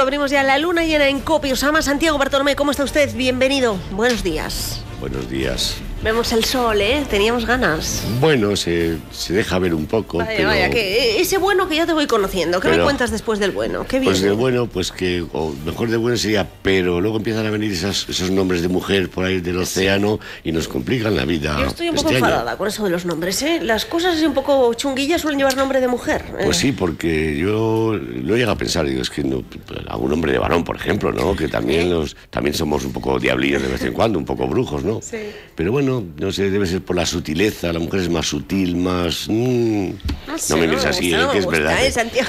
abrimos ya la luna llena en Copios. Ama Santiago Bartolomé, ¿cómo está usted? Bienvenido. Buenos días. Buenos días. Vemos el sol, ¿eh? Teníamos ganas. Bueno, se, se deja ver un poco. Vaya, pero, vaya, que ese bueno que ya te voy conociendo. ¿Qué me cuentas después del bueno? ¿Qué bien? Pues de bueno, pues que, o mejor de bueno sería, pero luego empiezan a venir esas- esos nombres de mujer por ahí del océano y nos complican la vida. Yo estoy un poco este año. enfadada con eso de los nombres, ¿eh? Las cosas así un poco chunguillas suelen llevar nombre de mujer. ¿eh? Pues sí, porque yo lo he llegado a pensar, digo, es que no, algún hombre de varón, por ejemplo, ¿no? Que también los, también somos un poco diablillos de vez en cuando, un poco brujos, ¿no? Sí. Pero bueno, no sé, debe ser por la sutileza, la mujer es más sutil, más... mm, No sé, me no mires me así, gusta, ¿eh? no que es verdad. ¿eh?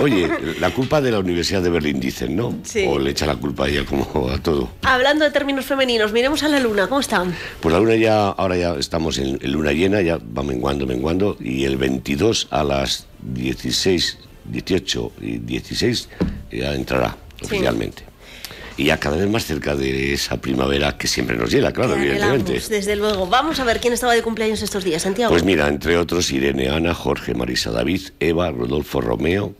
Oye, la culpa de la Universidad de Berlín, dicen, ¿no? Sí. O le echa la culpa a ella como a todo. Hablando de términos femeninos, miremos a la luna, ¿cómo está? Pues la luna ya, ahora ya estamos en, en luna llena, ya va menguando, menguando, y el 22 a las 16, 18 y 16 ya entrará Sí. Y ya cada vez más cerca de esa primavera que siempre nos llega, claro, Que evidentemente. anhelamos, desde luego. Vamos a ver quién estaba de cumpleaños estos días, Santiago. Pues mira, entre otros, Irene, Ana, Jorge, Marisa, David, Eva, Rodolfo, Romeo,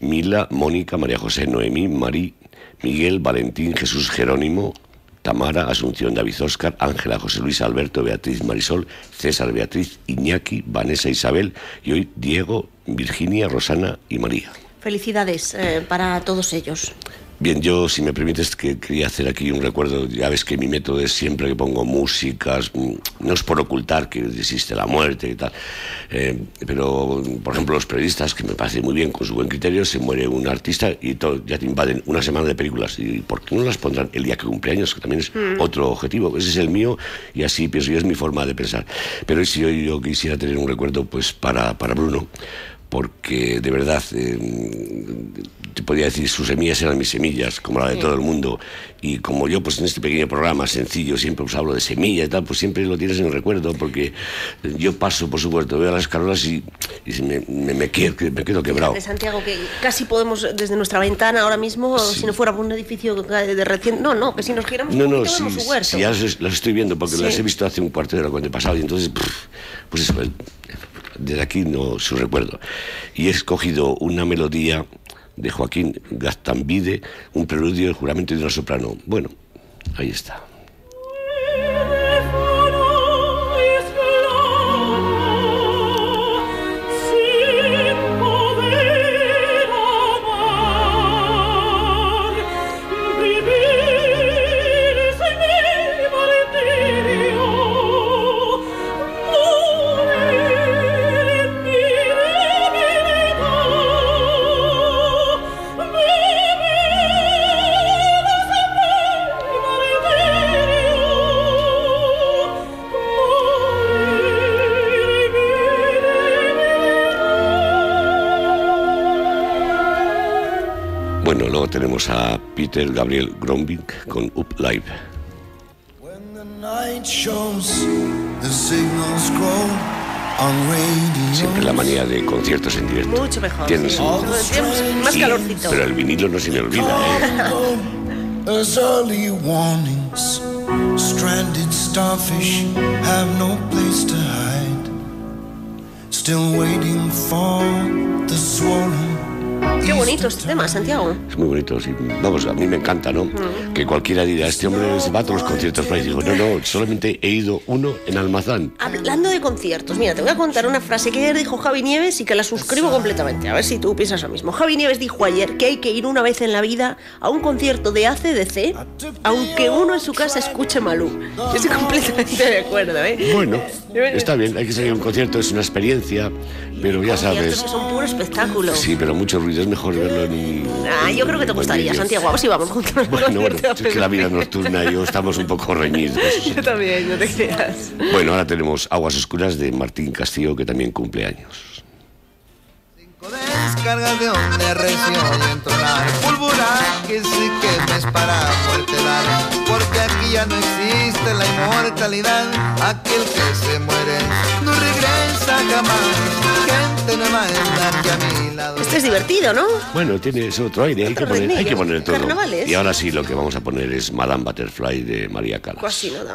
Mila, Mónica, María José, Noemí, Marí, Miguel, Valentín, Jesús, Jerónimo, Tamara, Asunción, David, Óscar, Ángela, José Luis, Alberto, Beatriz, Marisol, César, Beatriz, Iñaki, Vanessa, Isabel y hoy Diego, Virginia, Rosana y María. Felicidades eh, para todos ellos. Bien, yo, si me permites, que quería hacer aquí un recuerdo. Ya ves que mi método es siempre que pongo músicas, mm, no es por ocultar que existe la muerte y tal, eh, pero, por ejemplo, los periodistas, que me parece muy bien, con su buen criterio, se muere un artista y todo, ya te invaden una semana de películas. ¿Y por qué no las pondrán el día que cumpleaños? Que también es otro objetivo. Ese es el mío y así pienso yo, es mi forma de pensar. Pero si hoy yo quisiera tener un recuerdo, pues, para, para Bruno porque de verdad eh, te podría decir sus semillas eran mis semillas como la de todo el mundo y como yo pues en este pequeño programa sencillo siempre os hablo de semillas y tal pues siempre lo tienes en el recuerdo porque yo paso por supuesto veo las carolas y, y me, me, me quedo, me quedo quebrado De Santiago, que casi podemos, desde nuestra ventana ahora mismo, si no fuera por un edificio de recién. No, no, que si nos giramos no, no, sí, su huerto. sí, ya las, las estoy viendo porque Sí. las he visto hace un cuarto de hora cuando he pasado y entonces, pues eso, desde aquí no su recuerdo. Y he escogido una melodía de Joaquín Gastambide, un preludio del juramento de una soprano. Bueno, ahí está. Tenemos a Peter Gabriel Grombik con Up Live. When the night shows the signals grow on radio. Siempre la manía de conciertos en directo. Mucho mejor. Tienes sí. un- Tenemos más Sí, calorcito. Pero el vinilo no se me olvida, ¿eh? As early warnings, stranded starfish have no place to hide. Still waiting for the swollen. Qué bonito este tema, Santiago. Es muy bonito, sí. Vamos, a mí me encanta, ¿no? Que cualquiera diga, este hombre se va a todos los conciertos. Pero digo, no, no, solamente he ido uno en Almazán. Hablando de conciertos, mira, te voy a contar una frase que ayer dijo Javi Nieves y que la suscribo completamente. A ver si tú piensas lo mismo. Javi Nieves dijo ayer que hay que ir una vez en la vida a un concierto de ACDC, aunque uno en su casa escuche Malú. Yo estoy completamente de acuerdo, ¿eh? Bueno, está bien, hay que salir a un concierto, es una experiencia, pero ya sabes. que son puro espectáculo. Sí, pero mucho ruido, es mejor verlo en. Ah, yo creo que te gustaría, vídeo. Santiago. Ver si vamos juntos. a un Bueno, bueno, es que la vida nocturna y yo estamos un poco reñidos. Yo también, no te creas. Bueno, ahora tenemos Aguas Oscuras de Martín Castillo, que también cumple años. Cinco descargas de onda recio y entonar Pulvura que sí que me es para muerte dar Porque aquí ya no existe la inmortalidad Aquel que se muere no regresa jamás espalda. Esto es divertido, ¿no? Bueno, tienes otro aire, hay que poner, todo. Y ahora sí lo que vamos a poner es Madame Butterfly de María Calas. Casi pues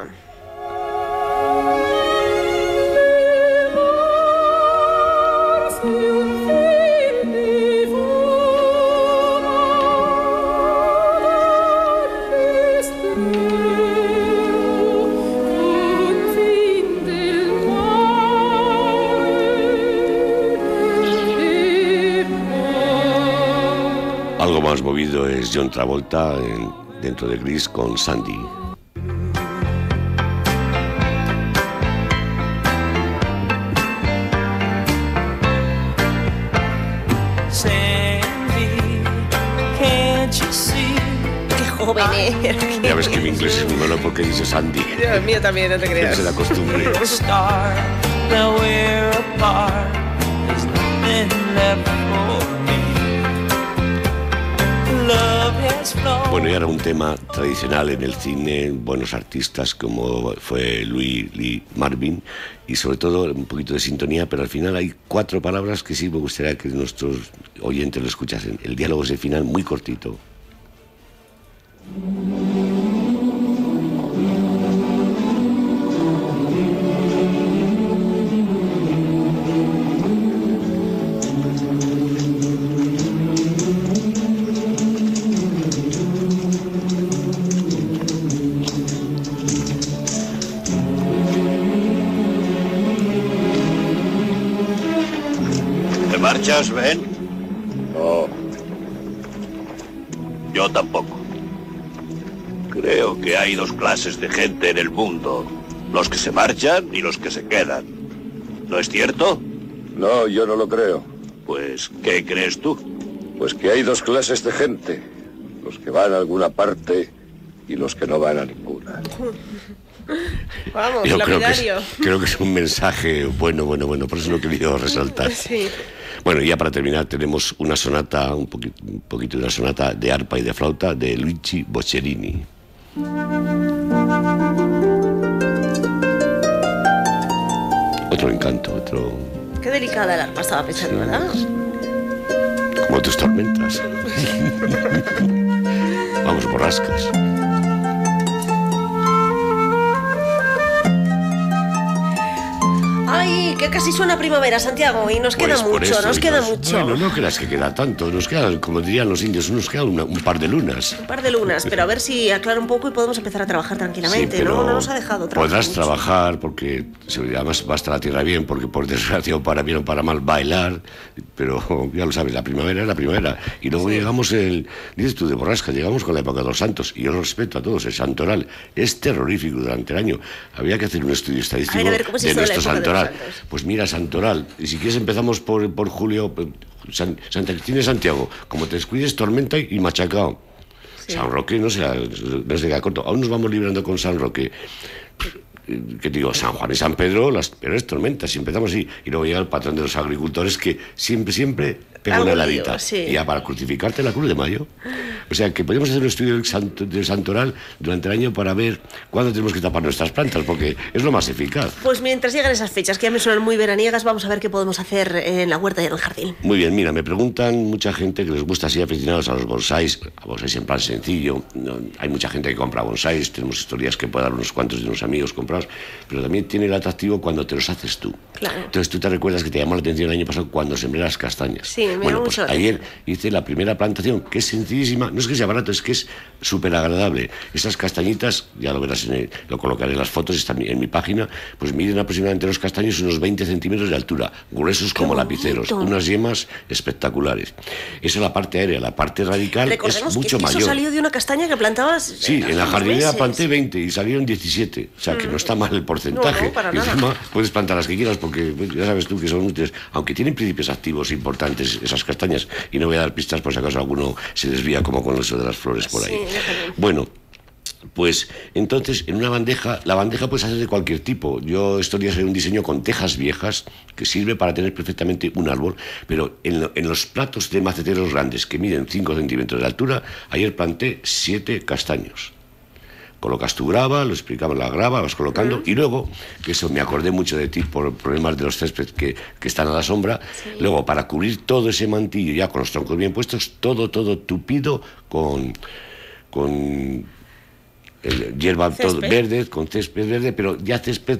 es John Travolta en- dentro de Gris con Sandy. Sandy, can't you see? Qué joven eres. Ya ves que mi inglés es muy malo porque dice Sandy. Dios mío también, no te creas. Es la costumbre. Bueno, y ahora un tema tradicional en el cine, buenos artistas como fue Louis Lee Marvin y sobre todo un poquito de sintonía, pero al final hay cuatro palabras que sí me gustaría que nuestros oyentes lo escuchasen. El diálogo es el final muy cortito. ¿Te marchas, Ben? No, Yo tampoco. Creo que hay dos clases de gente en el mundo. Los que se marchan y los que se quedan. ¿No es cierto? no, yo no lo creo. Pues, ¿qué crees tú? Pues que hay dos clases de gente. Los que van a alguna parte y los que no van a ninguna. Vamos, Yo creo que, es, creo que es un mensaje bueno, bueno, bueno, por eso lo he querido resaltar. Sí. Bueno, ya para terminar tenemos una sonata, un, poqui- un poquito de una sonata de arpa y de flauta de Luigi Boccherini. Otro encanto, otro... Qué delicada el arpa estaba pensando, ¿verdad? como tus tormentas. Vamos, borrascas. Ay, que casi suena primavera, Santiago, y nos queda Pues mucho, eso, nos queda hijos. mucho. Bueno, no creas que queda tanto. Nos quedan, como dirían los indios, nos queda una- un par de lunas. Un par de lunas, pero a ver si aclara un poco y podemos empezar a trabajar tranquilamente, Sí, ¿no? pero No nos ha dejado trabajar. Podrás mucho. trabajar porque además va a estar la tierra bien, porque por desgracia o para bien o para mal bailar, pero ya lo sabes, la primavera es la primavera. Y luego llegamos el, dices tú de borrasca, llegamos con la época de los santos, y yo respeto a todos, el santoral es terrorífico durante el año. Había que hacer un estudio estadístico A ver, a ver, ¿cómo es de nuestro santoral. Santos? Pues mira, santoral, y si quieres empezamos por, por julio, pues, San- Santa Cristina y Santiago, como te descuides, tormenta y machacao. San Roque, no sé, no se queda corto. Aún nos vamos librando con San Roque. Que digo, San Juan y San Pedro, las peores tormentas, y empezamos así. Y luego llega el patrón de los agricultores que siempre, siempre pega una heladita. sí. Y ya para crucificarte la cruz de mayo. O sea, que podemos hacer un estudio del, santo- del santoral durante el año para ver cuándo tenemos que tapar nuestras plantas, porque es lo más eficaz. Pues mientras llegan esas fechas, que ya me suenan muy veraniegas, vamos a ver qué podemos hacer en la huerta y en el jardín. Muy bien, mira, me preguntan mucha gente que les gusta así aficionados a los bonsáis, a bonsáis en plan sencillo. No, hay mucha gente que compra bonsáis, tenemos historias que pueden dar unos cuantos de unos amigos comprados, pero también tiene el atractivo cuando te los haces tú. Claro. Entonces tú te recuerdas que te llamó la atención el año pasado cuando sembré las castañas. Sí, me bueno, pues mucho ayer hice la primera plantación, que es sencillísima, no es que sea barato, es que es súper agradable. Esas castañitas, ya lo verás, en el- lo colocaré en las fotos, están en mi página, pues miden aproximadamente los castaños unos 20 centímetros de altura, gruesos como lapiceros, unas yemas espectaculares. Esa es la parte aérea, la parte radical Recordemos es mucho que, eso mayor. salió de una castaña que plantabas. Sí, eh, en la jardinera planté 20 y salieron 17. O sea, que no está mal el porcentaje. No, no, para y nada. encima puedes plantar las que quieras porque pues, ya sabes tú que son útiles. Aunque tienen principios activos importantes esas castañas. Y no voy a dar pistas por si acaso alguno se desvía como con eso de las flores por ahí. Sí. Bueno, pues entonces en una bandeja, la bandeja puedes hacer de cualquier tipo. Yo estoy hacer un diseño con tejas viejas que sirve para tener perfectamente un árbol, pero en, lo- en los platos de maceteros grandes que miden 5 centímetros de altura, ayer planté 7 castaños. Colocas tu grava, lo explicaba la grava, vas colocando, y luego, que eso me acordé mucho de ti por problemas de los césped que, que están a la sombra, luego para cubrir todo ese mantillo ya con los troncos bien puestos, todo, todo tupido con, con el- hierba todo Césped. verde, con césped verde, pero ya césped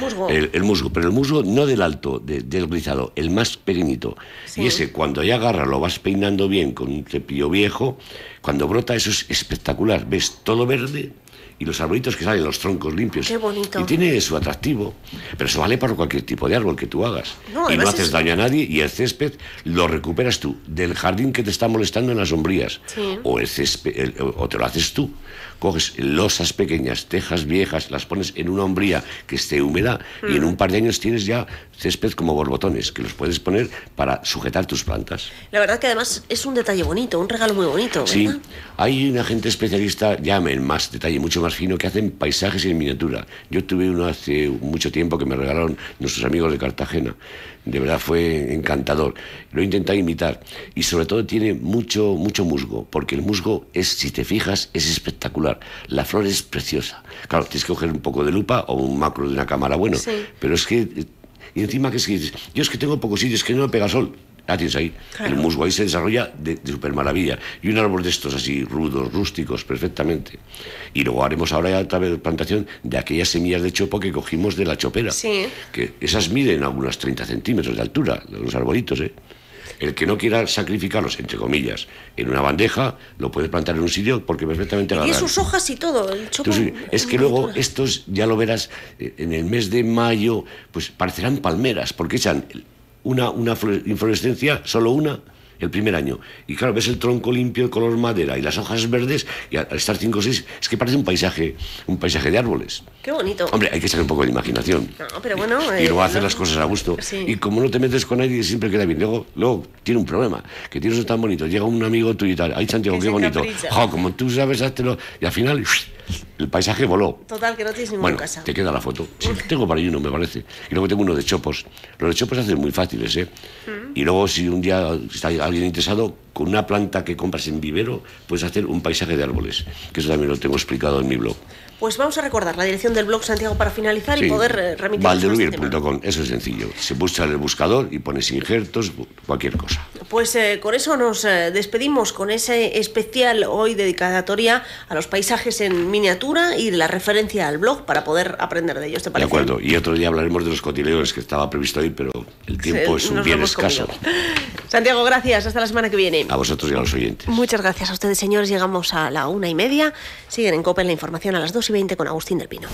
Musgo. El, el musgo, pero el musgo no del alto, de- del grisado, el más pequeñito. Sí. Y ese cuando ya agarra lo vas peinando bien con un cepillo viejo, cuando brota eso es espectacular, ves todo verde y los arbolitos que salen, los troncos limpios. Qué bonito. Y tiene su atractivo. Pero eso vale para cualquier tipo de árbol que tú hagas. No, y no haces es- daño a nadie y el césped lo recuperas tú del jardín que te está molestando en las sombrías. Sí. O, el césped, el- o te lo haces tú. Coges losas pequeñas, tejas viejas, las pones en una hombría que esté húmeda y en un par de años tienes ya césped como borbotones que los puedes poner para sujetar tus plantas. La verdad que además es un detalle bonito, un regalo muy bonito, Sí, ¿verdad? hay una gente especialista, ya en más detalle, mucho más fino, que hacen paisajes en miniatura. Yo tuve uno hace mucho tiempo que me regalaron nuestros amigos de Cartagena. De verdad fue encantador. Lo he intentado imitar. Y sobre todo tiene mucho, mucho musgo, porque el musgo es, si te fijas, es espectacular. La flor es preciosa. Claro, tienes que coger un poco de lupa o un macro de una cámara bueno. Sí. Pero es que... Y encima que es que yo es que tengo pocos sitios que no me pega sol. Tienes ahí. Claro. El musgo ahí se desarrolla de, de super maravilla. Y un árbol de estos así, rudos, rústicos, perfectamente. Y luego haremos ahora ya otra vez plantación de aquellas semillas de chopo que cogimos de la chopera. Sí. Que esas miden algunos 30 centímetros de altura, los arbolitos, ¿eh? El que no quiera sacrificarlos, entre comillas, en una bandeja, lo puede plantar en un sitio porque perfectamente Y tiene agarran. sus hojas y todo, el chopo. Entonces, es que luego estos, ya lo verás, eh, en el mes de mayo, pues parecerán palmeras, porque echan una, una flore- inflorescencia, solo una, el primer año. Y claro, ves el tronco limpio de color madera y las hojas verdes, y al estar cinco o seis, es que parece un paisaje, un paisaje de árboles. Qué bonito. Hombre, hay que echar un poco de imaginación. No, pero bueno. Y eh, luego hacer no- las cosas a gusto. Sí. Y como no te metes con nadie, siempre queda bien. Luego, luego tiene un problema, que tienes eso tan bonito. Llega un amigo tuyo y tal. Ay, Santiago, qué bonito. Jo, como tú sabes, háztelo. Y al final, el paisaje voló. Total, que no tienes ningún Bueno, casa. te queda la foto. Sí, tengo para ahí uno, me parece. Y luego tengo uno de chopos. Los de chopos se hacen muy fáciles, ¿eh? Mm. Y luego, si un día está alguien interesado, con una planta que compras en vivero, puedes hacer un paisaje de árboles. Que eso también lo tengo explicado en mi blog. Pues vamos a recordar la dirección del blog Santiago para finalizar y Sí. poder eh, remitirnos a este. Valdelubier.com, eso es sencillo. Se busca en el buscador y pones injertos, cualquier cosa. Pues eh, con eso nos eh, despedimos con ese especial hoy dedicatoria a los paisajes en miniatura y la referencia al blog para poder aprender de ellos. ¿Te De acuerdo. Y otro día hablaremos de los cotileos que estaba previsto hoy, pero el tiempo Sí, es un bien escaso. comido. Santiago, gracias. Hasta la semana que viene. A vosotros y a los oyentes. Muchas gracias a ustedes, señores. Llegamos a la una y media. Siguen en COPE la información a las dos y veinte con Agustín del Pino.